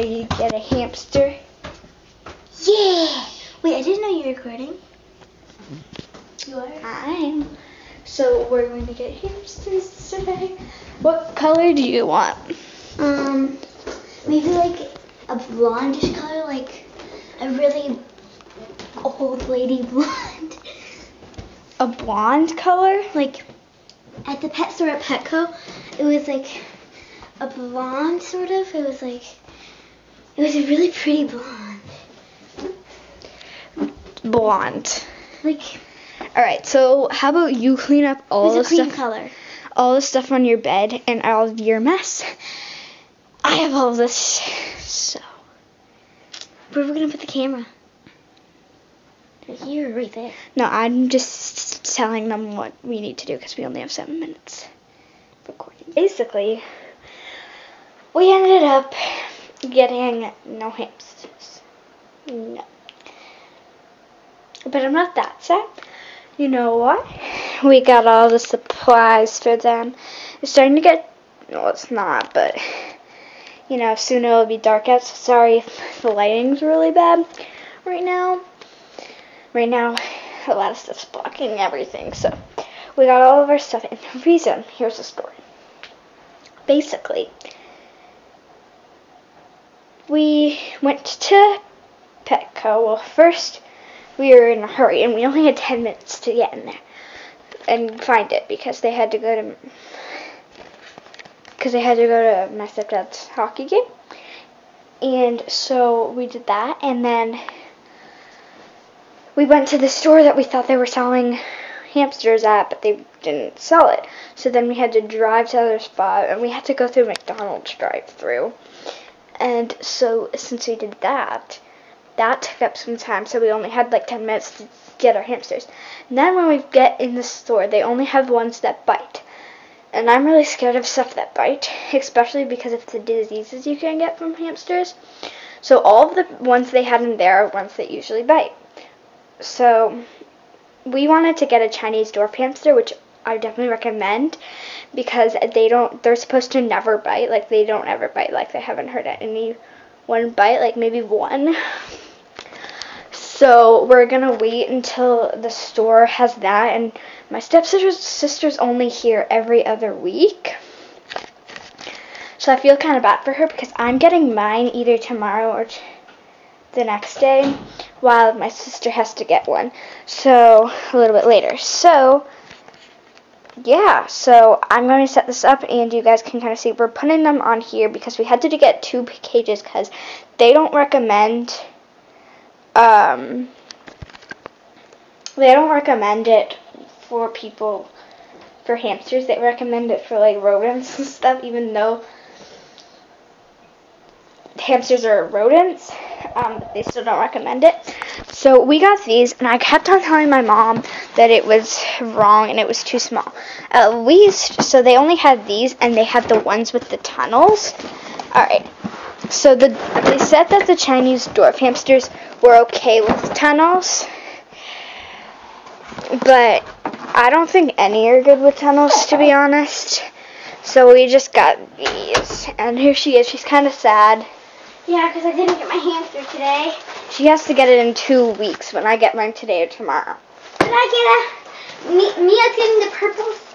You get a hamster. Yeah. Wait, I didn't know you were recording. You are. I am. So we're going to get hamsters today. What color do you want? Um, maybe like a blondish color, like a really old lady blonde. A blonde color? Like at the pet store at Petco, it was like a blonde sort of. It was like it was a really pretty blonde. Blonde. Like All right. So how about you clean up all the was a cream stuff, color. all the stuff on your bed and all of your mess. I have all this. So Where are we gonna put the camera? Right here or right there? no, I'm just telling them what we need to do because we only have seven minutes recording. Basically, we ended up getting no hamsters. No. But I'm not that sad. You know what? We got all the supplies for them. It's starting to get. No, it's not, but. You know, soon it'll be dark out, so sorry if the lighting's really bad right now. Right now, a lot of stuff's blocking everything, so we got all of our stuff. And the reason, here's the story. Basically, we went to Petco. Well, first we were in a hurry, and we only had 10 minutes to get in there and find it because they had to go to because they had to go to my stepdad's hockey game. And so we did that, and then we went to the store that we thought they were selling hamsters at, but they didn't sell it. So then we had to drive to the other spot, and we had to go through McDonald's drive-through. And so since we did that, that took up some time. So we only had like 10 minutes to get our hamsters. And then when we get in the store, they only have ones that bite. And I'm really scared of stuff that bite, especially because of the diseases you can get from hamsters. So all of the ones they had in there are ones that usually bite. So we wanted to get a Chinese dwarf hamster, which I definitely recommend because they don't they're supposed to never bite, like they don't ever bite, like they haven't heard anyone bite, like maybe one. So we're gonna wait until the store has that and my stepsister's sister's only here every other week. So I feel kind of bad for her because I'm getting mine either tomorrow or t- the next day while my sister has to get one. So a little bit later. So yeah, so I'm going to set this up and you guys can kind of see we're putting them on here because we had to get two cages because they don't recommend um they don't recommend it for people for hamsters. They recommend it for like rodents and stuff even though hamsters are rodents. Um, they still don't recommend it. So we got these, and I kept on telling my mom that it was wrong and it was too small. At least, so they only had these, and they had the ones with the tunnels. All right. So the they said that the Chinese dwarf hamsters were okay with tunnels, but I don't think any are good with tunnels, to be honest. So we just got these, and here she is. She's kind of sad. Yeah, because I didn't get my hamster today. She has to get it in two weeks when I get mine today or tomorrow. Did I get a? Mia's getting the purple